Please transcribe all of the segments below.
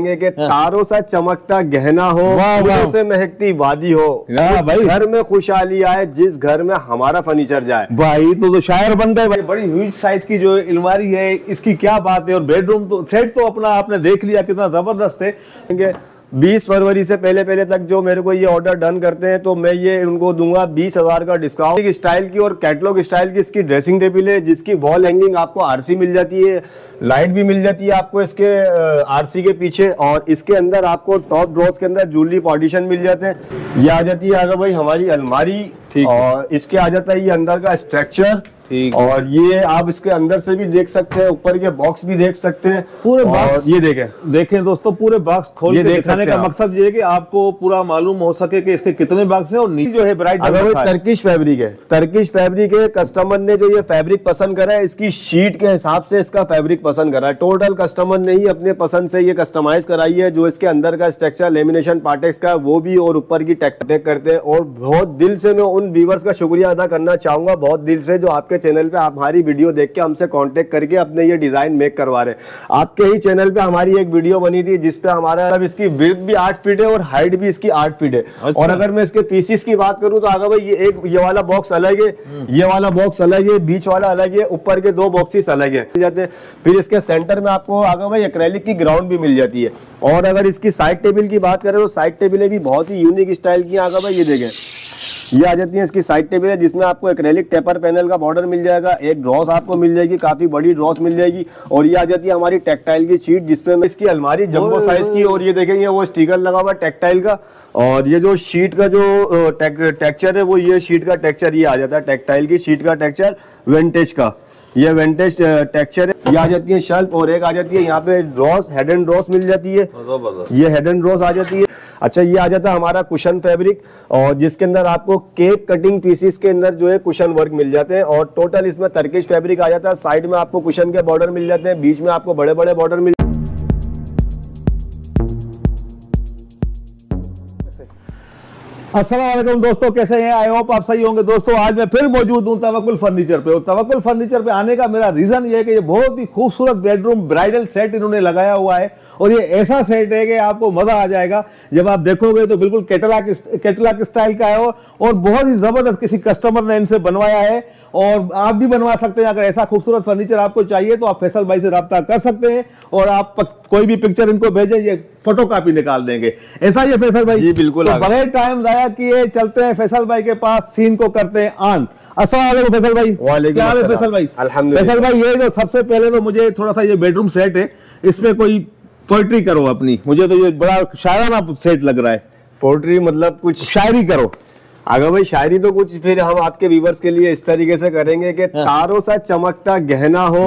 के तारों सा चमकता गहना हो। फूलों से महकती वादी हो। भाई। घर में खुशहाली आए जिस घर में हमारा फर्नीचर जाए। भाई तो, तो शायर बनता है भाई। बड़ी ह्यूज साइज़ की जो अलमारी है इसकी क्या बात है? और बेडरूम तो सेट तो अपना आपने देख लिया कितना ज़बरदस्त है। 20 फरवरी से पहले पहले तक जो मेरे को ये ऑर्डर डन करते हैं तो मैं ये उनको दूँगा बीस हज़ार का डिस्काउंट स्टाइल की और कैटलॉग स्टाइल की इसकी ड्रेसिंग टेबल है, जिसकी वॉल हैंगिंग आपको आरसी मिल जाती है लाइट भी मिल जाती है आपको इसके आरसी के पीछे, और इसके अंदर आपको टॉप ड्रॉस के अंदर जूलरी पार्टीशन मिल जाते हैं ये आ जाती है अगर भाई हमारी अलमारी। और इसके आ जाता है ये अंदर का स्ट्रक्चर और ये आप इसके अंदर से भी देख सकते हैं ऊपर के बॉक्स भी देख सकते हैं। पूरे और box- ये देखें। देखें दोस्तों पूरे बॉक्स खोल ये के दिखाने का मकसद ये है कि आपको पूरा मालूम हो सके कि इसके कितने बॉक्स हैं और नीचे जो है ब्राइट अगर टर्किश फैब्रिक है। टर्किश फैब्रिक है कस्टमर ने जो ये फैब्रिक पसंद करा है इसकी शीट के हिसाब से इसका फैब्रिक पसंद करा है। टोटल कस्टमर ने ही अपने पसंद से ये कस्टमाइज कराई है जो इसके अंदर का स्ट्रक्चर लेमिनेशन पार्टेक्स का वो भी और ऊपर की टेक टेक करते हैं। और बहुत दिल से मैं उन व्यूवर्स का शुक्रिया अदा करना चाहूँगा बहुत दिल से जो आपके चैनल पे आप हमारी वीडियो देख के हमसे कांटेक्ट करके अपने ये डिज़ाइन मेक करवा रहे आपके ही चैनल पे हमारी एक वीडियो बनी थी जिसपे हमारा मतलब इसकी विर्थ भी आठ फीट है और हाइट भी इसकी आठ फीट है। अच्छा। और अगर मैं इसके पीसीस की बात करूँ तो आगे भाई ये एक ये वाला बॉक्स अलग है ये वाला बॉक्स अलग है बीच वाला अलग है ऊपर के दो बॉक्सिस अलग है। जाते फिर इसके सेंटर में आपको आगे भाई एक्रेलिक की ग्राउंड भी मिल जाती है। और अगर इसकी साइड टेबल की बात करें तो साइड टेबलें भी बहुत ही यूनिक स्टाइल की आगे भाई ये देखें। ये आ जाती है इसकी साइड टेबल है जिसमें आपको एक्रेलिक टेपर पैनल का बॉर्डर मिल जाएगा एक ड्रॉस आपको मिल जाएगी काफ़ी बड़ी ड्रॉस मिल जाएगी और ये आ जाती है हमारी टेक्टाइल की शीट जिसपे इसकी अलमारी जम्बो साइज़ की और ये देखेंगे वो स्टीकर लगा हुआ है टेक्टाइल का और ये जो शीट का जो टेक्चर है वो ये शीट का टेक्चर ये आ जाता है टेक्टाइल की शीट का टेक्चर वेंटेज का। ये वेंटेज टेक्सचर है। ये आ जाती है शेल्फ और एक आ जाती है यहाँ पे रॉस हेड एंड रॉस मिल जाती है। ये हेड एंड रॉस आ जाती है। अच्छा ये आ जाता है हमारा कुशन फैब्रिक और जिसके अंदर आपको केक कटिंग पीसीस के अंदर जो है कुशन वर्क मिल जाते हैं और टोटल इसमें तर्किश फैब्रिक आ जाता है। साइड में आपको कुशन के बॉर्डर मिल जाते हैं बीच में आपको बड़े बड़े बॉर्डर मिल अस्सलाम दोस्तों, कैसे हैं? आई होप आप सही होंगे। दोस्तों, आज मैं फिर मौजूद हूँ तवक्ल फर्नीचर पे। और तवक्ल फर्नीचर पे आने का मेरा रीजन ये है कि ये बहुत ही खूबसूरत बेडरूम ब्राइडल सेट इन्होंने लगाया हुआ है। और ये ऐसा सेट है कि आपको मज़ा आ जाएगा। जब आप देखोगे तो बिल्कुल केटला के स्टाइल का है और बहुत ही ज़बरदस्त किसी कस्टमर ने इनसे बनवाया है। और आप भी बनवा सकते हैं। अगर ऐसा खूबसूरत फर्नीचर आपको चाहिए तो आप फैसल भाई से रब्ता कर सकते हैं और आप कोई भी पिक्चर इनको भेजें ये फ़ोटो कापी निकाल देंगे। ऐसा ही है फैसल भाई। जी, बिल्कुल तो बगैर टाइम जाया किए चलते हैं फैसल भाई के पास सीन को करते हैं ऑन अस्सलाम फैसल भाई। क्या हाल है फैसल भाई? फैसल भाई ये जो सबसे पहले तो मुझे थोड़ा सा ये बेडरूम सेट है इसमें कोई पोइट्री करो अपनी। मुझे तो ये बड़ा शायराना सेट लग रहा है। पोइट्री मतलब कुछ शायरी करो। अगर भाई शायरी तो कुछ फिर हम आपके व्यूवर्स के लिए इस तरीके से करेंगे कि तारों सा चमकता गहना हो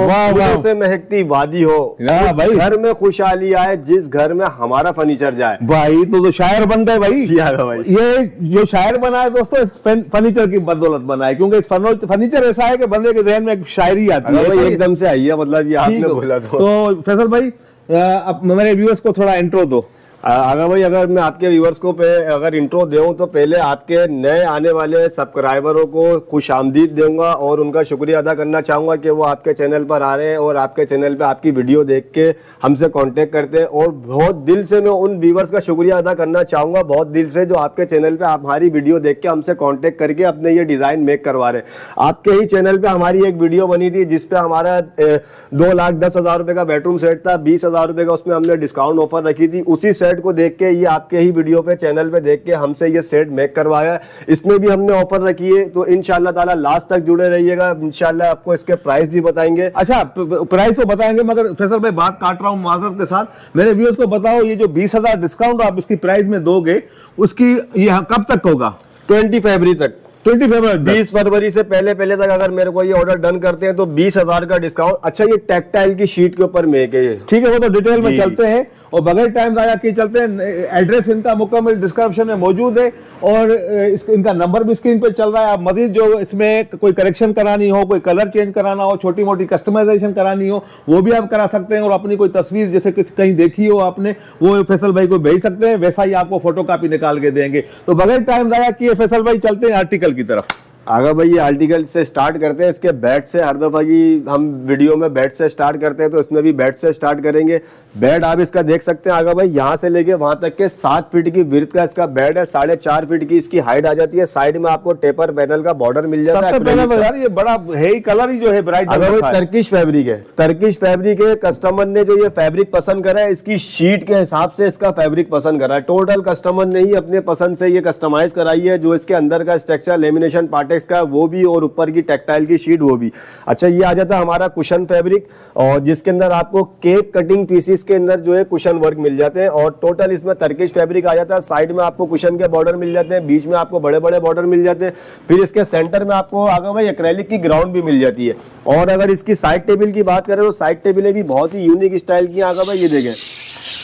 से महकती वादी हो भाई। घर में खुशहाली आए जिस घर में हमारा फर्नीचर जाए। भाई तो, तो शायर बन गए भाई। हाँ भाई। ये जो शायर बना है दोस्तों फर्नीचर की बदौलत बना है क्योंकि फर्नीचर ऐसा है कि बंदे के जहन में एक शायरी आती है ही- एकदम से आइए मतलब ये आपने बोला तो। तो फैसल भाई अब मेरे व्यूअर्स को थोड़ा इंट्रो दो। अगर भाई, अगर मैं आपके व्यूवर्स को पे अगर इंट्रो दूँ तो पहले आपके नए आने वाले सब्सक्राइबरों को खुश आमदीद दूँगा और उनका शुक्रिया अदा करना चाहूँगा कि वो आपके चैनल पर आ रहे हैं और आपके चैनल पे आपकी वीडियो देख के हमसे कांटेक्ट करते हैं। और बहुत दिल से मैं उन व्यूवर्स का शुक्रिया अदा करना चाहूँगा, बहुत दिल से जो आपके चैनल पर आप हमारी वीडियो देख के हमसे कांटेक्ट करके अपने ये डिज़ाइन मेक करवा रहे हैं। आपके ही चैनल पर हमारी एक वीडियो बनी थी जिसपे हमारा दो लाख दस हज़ार रुपए का बेडरूम सेट था, बीस हज़ार रुपए का उसमें हमने डिस्काउंट ऑफ़र रखी थी। उसी सेट को देख के ये आपके ही वीडियो पे चैनल पे देख के हमसे ये सेट मेक करवाया है। इसमें भी हमने ऑफ़र रखी है तो इनशाला ताला लास्ट तक जुड़े रहिएगा। इंशाल्लाह आपको इसके प्राइस भी बताएँगे। अच्छा प्राइस तो बताएँगे मगर फैसल भाई बात काट रहा हूँ माजरत के साथ। मेरे व्यूअर्स को बताओ ये जो बीस डिस्काउंट आप इसकी प्राइस में दोगे उसकी ये कब तक होगा? ट्वेंटी फरवरी तक। ट्वेंटी फरवरी बीस फरवरी से पहले पहले तक अगर मेरे को ये ऑर्डर डन करते हैं तो बीस हज़ार का डिस्काउंट अच्छा ये टेक्टाइल की शीट के ऊपर मेक है ठीक है वो तो डिटेल में चलते हैं। और बगैर टाइम जाया कि चलते हैं एड्रेस इनका मुकम्मल डिस्क्रिप्शन में मौजूद है और इस, इनका नंबर भी स्क्रीन पे चल रहा है। आप मजीद जो इसमें कोई करेक्शन करानी हो कोई कलर चेंज कराना हो छोटी मोटी कस्टमाइजेशन करानी हो वो भी आप करा सकते हैं और अपनी कोई तस्वीर जैसे कहीं देखी हो आपने वो फैसल भाई को भेज सकते हैं वैसा ही आपको फ़ोटो कापी निकाल के देंगे। तो बगैर टाइम जाया किए फैसल भाई चलते हैं आर्टिकल की तरफ़। अगर भाई ये आर्टिकल से स्टार्ट करते हैं इसके बेड से हर दफ़ा की हम वीडियो में बेड से स्टार्ट करते हैं तो इसमें भी बेड से स्टार्ट करेंगे। बेड आप इसका देख सकते हैं आगे भाई यहाँ से लेके वहाँ तक के सात फीट की विर्थ का इसका बेड है साढ़े चार फीट की इसकी हाइट आ जाती है। साइड में आपको टेपर पैनल का बॉर्डर मिल जाता है पहले तो यार ये बड़ा है ही कलर ही जो है ब्राइट अगर टर्किश फैब्रिक है टर्किश फैब्रिक है कस्टमर ने जो ये फैब्रिक पसंद करा है इसकी शीट के हिसाब से इसका फैब्रिक पसंद करा है। टोटल कस्टमर ने ही अपने पसंद से ये कस्टमाइज कराई है जो इसके अंदर का स्ट्रक्चर लेमिनेशन पार्टेक्स का वो भी और ऊपर की टेक्टाइल की शीट वो भी। अच्छा ये आ जाता है हमारा कुशन फैब्रिक और जिसके अंदर आपको केक कटिंग पीसीस के अंदर जो है कुशन वर्क मिल जाते हैं और टोटल इसमें तर्किश फैब्रिक आ जाता है। साइड में आपको कुशन के बॉर्डर मिल जाते हैं। बीच में आपको बड़े बड़े बॉर्डर मिल जाते हैं। फिर इसके सेंटर में आपको आगे भाई एक्रेलिक की ग्राउंड भी मिल जाती है। और अगर इसकी साइड टेबल की बात करें तो साइड टेबलें भी बहुत ही यूनिक स्टाइल की आगे भाई ये देखें।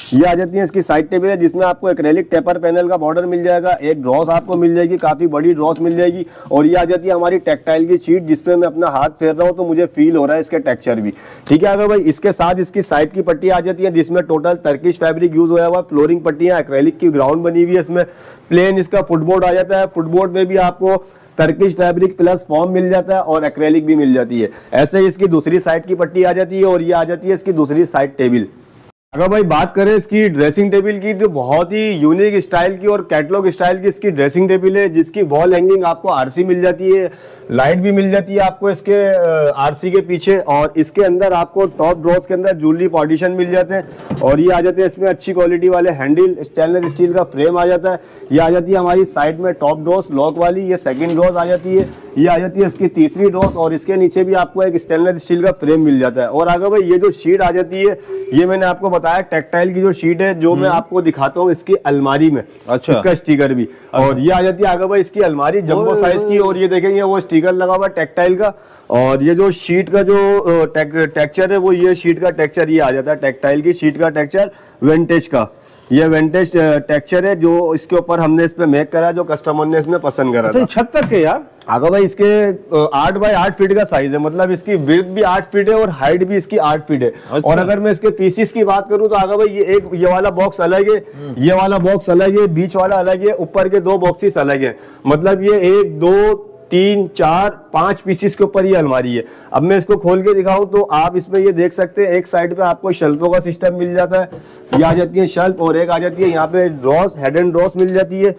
ये आ जाती है इसकी साइड टेबल है, जिसमें आपको एक्रेलिक टेपर पैनल का बॉर्डर मिल जाएगा, एक ड्रॉस आपको मिल जाएगी, काफ़ी बड़ी ड्रॉस मिल जाएगी, और ये आ जाती है हमारी टेक्टाइल की शीट जिसपे मैं अपना हाथ फेर रहा हूँ तो मुझे फील हो रहा है इसके टेक्चर भी। ठीक है, अगर भाई, इसके साथ इसकी साइड की पट्टी आ जाती है, जिसमें टोटल तर्किश फैब्रिक यूज़ हुआ हुआ फ्लोरिंग पट्टियाँ एक्रेलिक की ग्राउंड बनी हुई है इसमें प्लेन इसका फुटबोर्ड आ जाता है फुटबोर्ड में भी आपको टर्किश फैब्रिक प्लस फॉर्म मिल जाता है, और एक्रेलिक भी मिल जाती है। ऐसे ही इसकी दूसरी साइड की पट्टी आ जाती है, और ये आ जाती है इसकी दूसरी साइड टेबल अगर भाई बात करें इसकी ड्रेसिंग टेबल की तो बहुत ही यूनिक स्टाइल की और कैटलॉग स्टाइल की इसकी ड्रेसिंग टेबल है, जिसकी वॉल हैंगिंग आपको आरसी मिल जाती है लाइट भी मिल जाती है आपको इसके आरसी के पीछे और इसके अंदर आपको टॉप ड्रॉस के अंदर ज्वेलरी पार्टीशन मिल जाते हैं और ये आ जाते हैं इसमें अच्छी क्वालिटी वाले हैंडल स्टेनलेस स्टील का फ्रेम आ जाता है। ये आ जाती है हमारी साइड में टॉप ड्रॉस लॉक वाली, ये सेकेंड ड्रॉस आ जाती है। ये आ जाती है इसकी तीसरी ड्रॉस और इसके नीचे भी आपको एक स्टेनलेस स्टील का फ्रेम मिल जाता है। और आगे भाई ये जो शीट आ जाती है ये मैंने आपको बताया टेक्टाइल की जो शीट है जो मैं आपको दिखाता हूँ इसकी अलमारी में अच्छा। इसका स्टिकर भी। और ये आ जाती है आगे भाई इसकी अलमारी जम्बो साइज़ की और ये देखेंगे वो स्टिकर लगा हुआ टेक्टाइल का। और ये जो शीट का जो टेक्चर है वो ये शीट का टेक्चर ये आ जाता है टेक्टाइल की शीट का टेक्चर वेंटेज का। ये वेंटेज टेक्चर है जो इसके ऊपर हमने इस पे मेक करा जो कस्टमर ने इसमें पसंद करा अच्छा था। छत तक के यार? आगे भाई इसके आठ बाई आठ फीट का साइज़ है मतलब इसकी विड्थ भी आठ फीट है और हाइट भी इसकी आठ फीट है। अच्छा। और अगर मैं इसके पीसीस की बात करूँ तो आगा भाई ये एक ये वाला बॉक्स अलग है ये वाला बॉक्स अलग है बीच वाला अलग है ऊपर के दो बॉक्सेस अलग है। मतलब ये एक दो तीन चार पाँच पीसीस के ऊपर ये अलमारी है। अब मैं इसको खोल के दिखाऊँ तो आप इसमें ये देख सकते हैं एक साइड पे आपको शेल्फों का सिस्टम मिल जाता है। ये आ जाती है शेल्फ और एक आ जाती है यहाँ पे ड्रॉस हेड एंड ड्रॉस मिल जाती है।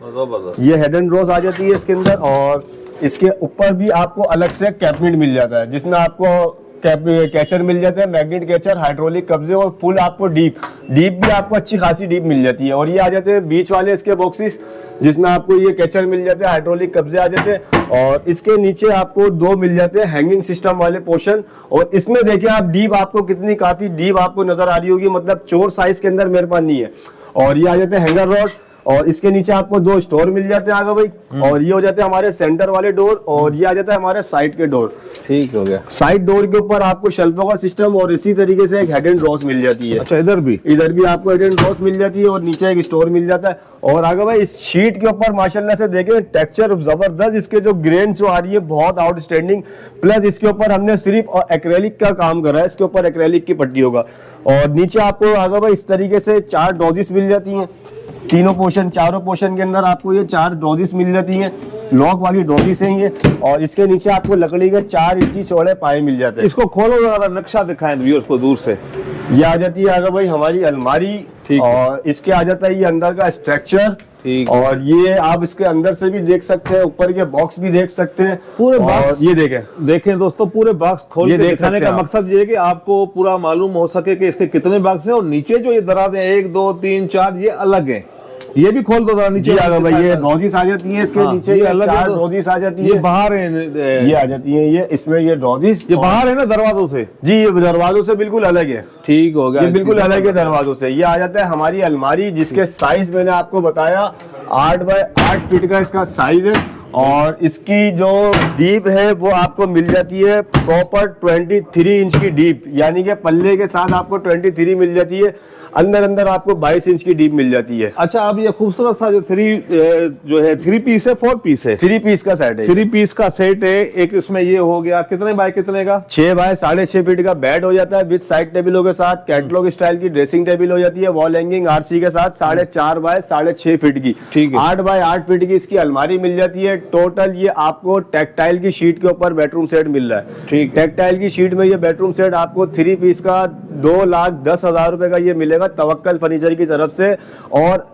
ये हेड एंड ड्रॉस आ जाती है इसके अंदर और इसके ऊपर भी आपको अलग से कैबिनेट मिल जाता है, जिसमें आपको कैचर मिल जाते हैं, मैग्नेट कैचर, हाइड्रोलिक कब्जे और फुल आपको डीप। डीप भी आपको अच्छी खासी डीप मिल जाती है। और ये आ जाते हैं बीच वाले इसके बॉक्सेस, जिसमें आपको ये कैचर मिल जाते हैं, हाइड्रोलिक कब्जे आ जाते हैं। और इसके नीचे आपको दो मिल जाते हैं, हैंगिंग सिस्टम वाले पोर्शन। और इसमें देखिए आप डीप आपको कितनी काफ़ी डीप आपको नज़र आ रही होगी मतलब चोर साइज़ के अंदर मेरे पास नहीं है। और ये आ जाते हैं हैंगर रॉड और इसके नीचे आपको दो स्टोर मिल जाते हैं आगे भाई। और ये हो जाते हैं हमारे सेंटर वाले डोर और ये आ जाता है हमारे साइड के डोर। ठीक हो गया। साइड डोर के ऊपर आपको शेल्फों का सिस्टम और इसी तरीके से एक हेड एंड ड्रॉस मिल जाती है। अच्छा इधर भी? इधर भी आपको हेड एंड ड्रॉस मिल जाती है और नीचे एक स्टोर मिल जाता है। और आगे भाई इस शीट के ऊपर माशाल्लाह से देखे टेक्सचर ज़बरदस्त इसके जो ग्रेन जो आ रही है बहुत आउटस्टैंडिंग प्लस इसके ऊपर हमने सिर्फ़ एक्रेलिक का काम करा है इसके ऊपर एक्रेलिक की पट्टी होगा और नीचे आपको आगे भाई इस तरीके से चार डॉजिस मिल जाती हैं। तीनों पोर्शन चारों पोर्शन के अंदर आपको ये चार ड्रॉजिस मिल जाती हैं। लॉक वाली ड्रॉजिस हैं ये और इसके नीचे आपको लकड़ी के चार इंची चौड़े पाए मिल जाते हैं। इसको खोलो जरा नक्शा दिखाएँ व्यूअर्स को दूर से। ये आ जाती है आगे भाई हमारी अलमारी और इसके आ जाता है ये अंदर का स्ट्रक्चर और ये आप इसके अंदर से भी देख सकते हैं ऊपर के बॉक्स भी देख सकते हैं। पूरे बॉक्स ये देखें। देखें दोस्तों पूरे बॉक्स खोल के देख दिखाने का। मकसद ये है कि आपको पूरा मालूम हो सके कि इसके कितने बॉक्स हैं और नीचे जो ये दराज है एक दो तीन चार ये अलग हैं। ये भी खोल दो जरा नीचे जी आगे भाई ये रोजिस आ जाती है इसके हाँ, नीचे ये अलग चार तो- आ जाती है। ये बाहर है ये आ जाती है ये इसमें ये रोजिस ये बाहर है ना दरवाजों से? जी ये दरवाजों से बिल्कुल अलग है। ठीक हो गया ये बिल्कुल अलग है। दरवाजों से। ये आ जाता है हमारी अलमारी जिसके साइज़ मैंने आपको बताया आठ बाय आठ फीट का इसका साइज़ है और इसकी जो डीप है वो आपको मिल जाती है प्रॉपर 23 इंच की डीप यानी कि पल्ले के साथ आपको 23 मिल जाती है। अंदर अंदर आपको 22 इंच की डीप मिल जाती है। अच्छा अब ये खूबसूरत सा जो थ्री जो है थ्री पीस है फोर पीस है? थ्री पीस का सेट है। थ्री पीस का सेट है एक इसमें ये हो गया कितने बाय कितने का? छह बाय साढ़े छह फीट का बेड हो जाता है विद साइड टेबलों के साथ कैटलॉग स्टाइल की ड्रेसिंग टेबल हो जाती है वॉल हैंगिंग आरसी के साथ साढ़े चार बाय साढ़े छह फीट की। ठीक है। आठ बाय आठ फीट की इसकी अलमारी मिल जाती है। टोटल ये आपको टेक्टाइल की शीट के ऊपर बेडरूम सेट मिल रहा है। ठीक। टेक्टाइल की शीट में ये बेडरूम सेट आपको थ्री पीस का दो लाख दस हज़ार रुपए का ये मिलेगा तवक्कल फर्नीचर की तरफ़ से और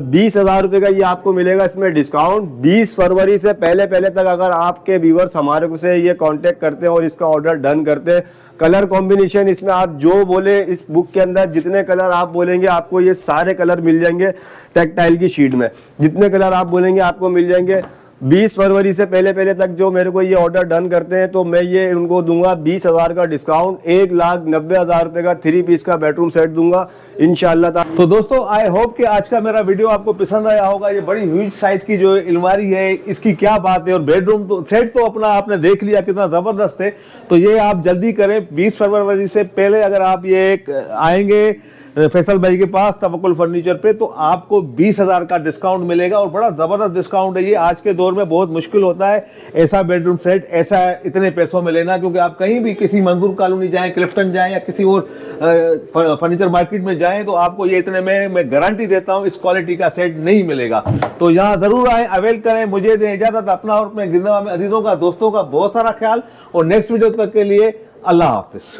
बीस हज़ार रुपए का ये आपको मिलेगा इसमें डिस्काउंट। बीस फरवरी से पहले पहले तक अगर आपके व्यूवर्स हमारे से ये कांटेक्ट करते हैं और इसका ऑर्डर डन करते हैं, कलर कॉम्बिनेशन इसमें आप जो बोले इस बुक के अंदर, जितने कलर आप बोलेंगे आपको ये सारे कलर मिल जाएँगे टेक्टाइल की शीट में। जितने कलर आप बोलेंगे आपको मिल जाएँगे। 20 फरवरी से पहले पहले तक जो मेरे को ये ऑर्डर डन करते हैं तो मैं ये उनको दूँगा बीस हज़ार का डिस्काउंट एक लाख नब्बे हज़ार रुपए का थ्री पीस का बेडरूम सेट दूँगा इनशाला तो दोस्तों आई होप कि आज का मेरा वीडियो आपको पसंद आया होगा। ये बड़ी ह्यूज साइज़ की जो अलमारी है, इसकी क्या बात है, और बेडरूम तो सेट तो अपना आपने देख लिया, कितना ज़बरदस्त है। तो ये आप जल्दी करें 20 फरवरी से पहले अगर आप ये आएँगे फैसल भाई के पास तवकुल फर्नीचर पे तो आपको बीस हज़ार का डिस्काउंट मिलेगा और बड़ा ज़बरदस्त डिस्काउंट है ये। आज के दौर में बहुत मुश्किल होता है ऐसा बेडरूम सेट ऐसा इतने पैसों में लेना, क्योंकि आप कहीं भी किसी मंजूर कॉलोनी जाएँ क्लिफ्टन जाएँ या किसी और फर्नीचर मार्केट में जाएँ तो आपको ये इतने में, मैं गारंटी देता हूँ, इस क्वालिटी का सेट नहीं मिलेगा। तो यहाँ ज़रूर आए अवेल करें, मुझे दें इजाज़त, अपना और अपने गिरना में अजीजों का, दोस्तों का बहुत सारा ख्याल, और नेक्स्ट वीडियो तक के लिए अल्लाह हाफिज।